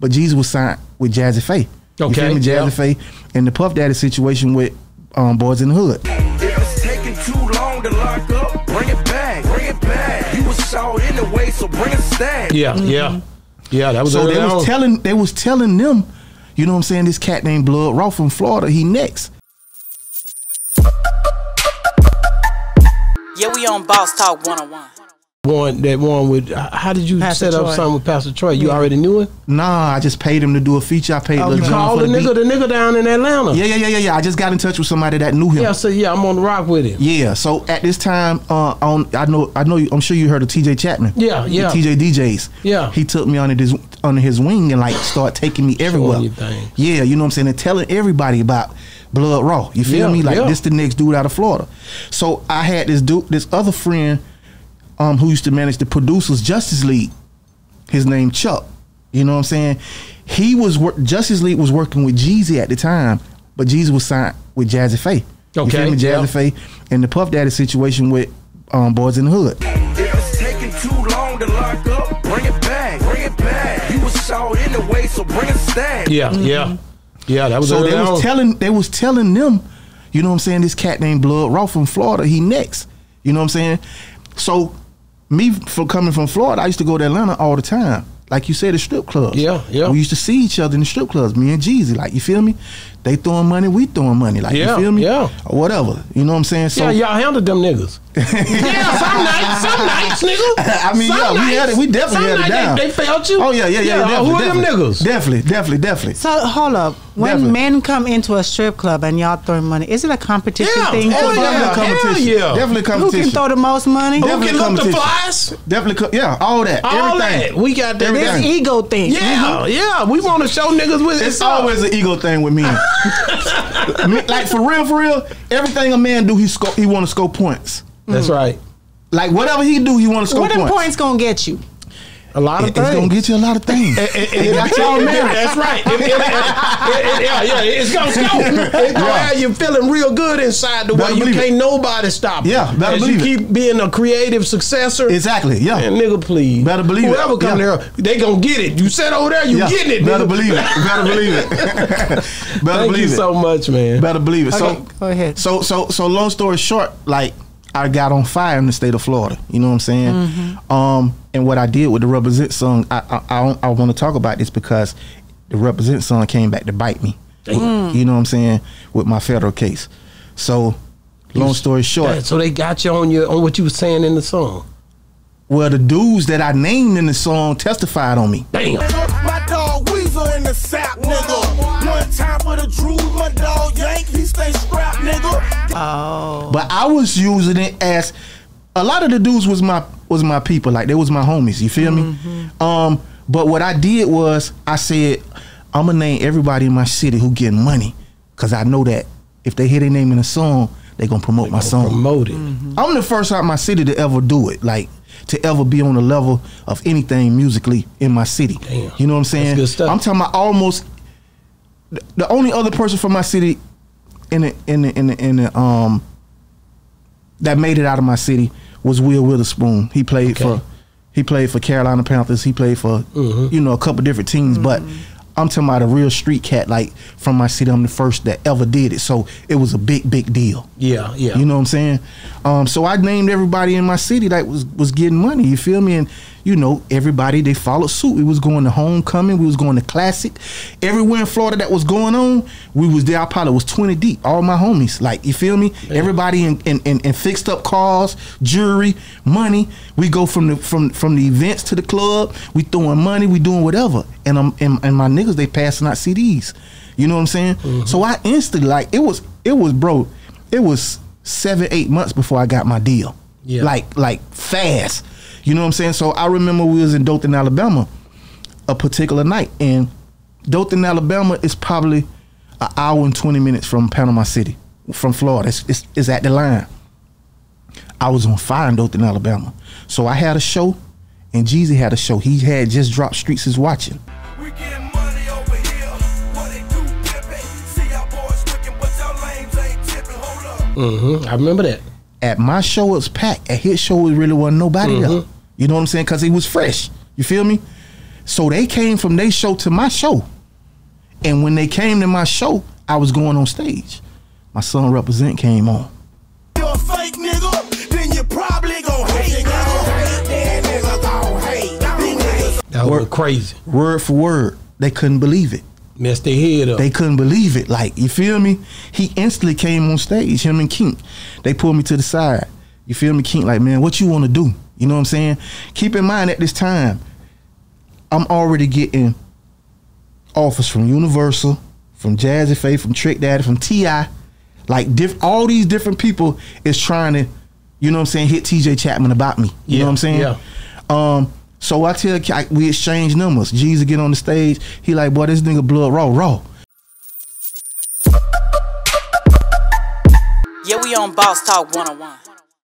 but Jeezy was signed with Jazze Pha. You Okay, feel me? Jazze yeah. Pha and the Puff Daddy situation with um, Boys in the Hood. If it's taking too long to lock up, bring it back, bring it back. You was short anyway, so bring a stack. Yeah, yeah, yeah. That was So early they was on. telling they was telling them, you know what I'm saying, this cat named Blood Raw from Florida, he next. Yeah, we on Boss Talk 101. One that one with. uh, How did you Pastor set up Troy. something with Pastor Troy? You already knew him. Nah, I just paid him to do a feature. I paid Oh, you Jon Call the the nigga, beat. the nigga down in Atlanta. Yeah, yeah, yeah, yeah, yeah. I just got in touch with somebody that knew him. yeah. So yeah, I'm on the rock with him. Yeah, so at this time, uh, on I know, I know, you, I'm sure you heard of T.J. Chapman. Yeah, yeah. T.J. DJs. Yeah. he took me under his under his wing and like start taking me everywhere. Yeah, you know what I'm saying, and telling everybody about Blood Raw. You feel Yeah, me? Like yeah. this the next dude out of Florida. So I had this dude, this other friend, um, who used to manage the producers Justice League. His name Chuck. You know what I'm saying? He was work Justice League was working with Jeezy at the time, but Jeezy was signed with Jazze Pha. You Okay, feel me? Jazze yeah. Pha and the Puff Daddy situation with um, Boys in the Hood. If it's taking too long to lock up, bring it back, bring it back. You was short anyway, so bring a stack. Yeah, yeah, yeah. That was So they was on. telling they was telling them, you know what I'm saying, this cat named Blood Raw from Florida, he next. You know what I'm saying? So me for coming from Florida, I used to go to Atlanta all the time. Like you said, the strip clubs. Yeah, yeah. We used to see each other in the strip clubs, me and Jeezy. Like, you feel me? They throwing money, we throwing money. Like, Yeah, you feel me? yeah. Or whatever. You know what I'm saying? So yeah, y'all handled them niggas. Yeah, some nights, some nights, nigga. I mean, Some yeah, we had it. We definitely some had it down. They, they felt you. Oh yeah, yeah, yeah. definitely, who are them definitely. niggas? Definitely, definitely, definitely. So hold up. When Definitely. men come into a strip club and y'all throwing money, is it a competition Yeah, thing? hell to yeah, them? hell yeah. Definitely competition. Who can throw the most money? Definitely Who Definitely can look the competition. flies? Definitely, yeah, all that, All everything. that. We got that. Everything. It's ego thing. Yeah, mm-hmm. yeah. We want to show niggas with It's always an ego thing with me. Me- like for real, for real, everything a man do, he sco- he want to score points. That's mm. right. Like whatever he do, he want to score What them points. points gonna get you? A lot of It- it's things. gonna get you a lot of things. It got y'all married. That's right. It- it- it- it- yeah, yeah. It's gonna go. It's gonna Yeah. have you feeling real good inside the way you can't it. nobody stop. you. Yeah, better As believe you it. keep being a creative successor. exactly. Yeah. Man, nigga, please. Better believe it. Whoever come Yeah. there, they gonna get it. You said over there, you yeah. getting it. Better nigga. believe it. Better believe it. Better Thank believe you it. so much, man. Better believe it. Okay, so go ahead. So so so long story short, like I got on fire in the state of Florida. You know what I'm saying? Mm-hmm. Um, and what I did with the Represent song, I I, I, I want to talk about this because the Represent song came back to bite me. Mm. You know what I'm saying? With my federal case. So long story short, Yeah, so they got you on your on what you were saying in the song. well the dudes that I named in the song testified on me. Damn. My dog Weasel in the sap, nigga. One time for the Drew, my dog Yank, he stay strapped, nigga. Oh. But I was using it as a lot of the dudes was my was my people, like they was my homies. You feel me? Um, but what I did was I said I'm gonna name everybody in my city who getting money, cause I know that if they hear their name in a song, they gonna promote my song. Promoted. I'm the first out my city to ever do it, like to ever be on the level of anything musically in my city. Damn. You know what I'm saying? That's good stuff. I'm talking about almost the- the only other person from my city in the in the in the, in the um that made it out of my city was Will Witherspoon. He played Okay. for he played for Carolina Panthers. He played for Mhm. you know a couple different teams, but I'm talking about a real street cat like from my city. I'm the first that ever did it, so it was a big big deal. Yeah, yeah. You know what I'm saying? Um, so I named everybody in my city that was was getting money. You feel me? And you know, everybody they followed suit. We was going to homecoming. We was going to classic. Everywhere in Florida that was going on, we was there. I probably was 20 deep. All my homies, like you feel me? Everybody in, in, in, in fixed up cars, jewelry, money. We go from the from from the events to the club. We throwing money. We doing whatever. And I'm and, and my niggas they passing out CDs. You know what I'm saying? Mm-hmm. So I instantly like it was it was bro. It was seven eight months before I got my deal. Yeah. Like like fast. You know what I'm saying? So I remember we was in Dothan, Alabama, a particular night, and Dothan, Alabama is probably an hour and twenty minutes from Panama City, from Florida. It's, it's, it's at the line. I was on fire in Dothan, Alabama. So I had a show, and Jeezy had a show. He had just dropped Streets is Watching. We getting money over here. What they do, pimpin'. See y'all boys looking, but y'all lames ain't tipping. Hold up. Mm-hmm. I remember that. At my show, it was packed. At his show, it really wasn't nobody there. You know what I'm saying? Because he was fresh. You feel me? So they came from their show to my show. And when they came to my show, I was going on stage. My son represent came on. You a fake nigga, then you probably gon' hate nigga. Then nigga gon' hate. These That was crazy. Word for word. They couldn't believe it. Messed their head up. They couldn't believe it. Like, you feel me? He instantly came on stage, him and Kink. They pulled me to the side. You feel me, Kink? Like, man, what you want to do? You know what I'm saying? Keep in mind at this time, I'm already getting offers from Universal, from Jazze Pha, from Trick Daddy, from T.I. Like, diff- all these different people is trying to, you know what I'm saying, hit TJ Chapman about me. You Yeah, know what I'm saying? yeah. Um, so I tell K- we exchange numbers. Jeezy get on the stage. He like, boy, this nigga blood raw, raw. Yeah, we on Boss Talk 101.